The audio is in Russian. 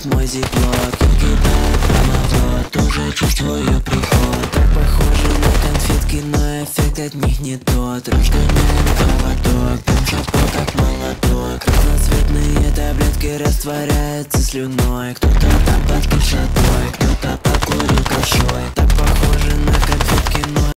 зиплок Я кидаю прямо в рот, уже чувствую приход. Так похоже на конфетки, но эффект от них не тот. Разгоняем поводок, Там шапка как молоток. Разноцветные таблетки растворяются слюной. Кто-то там под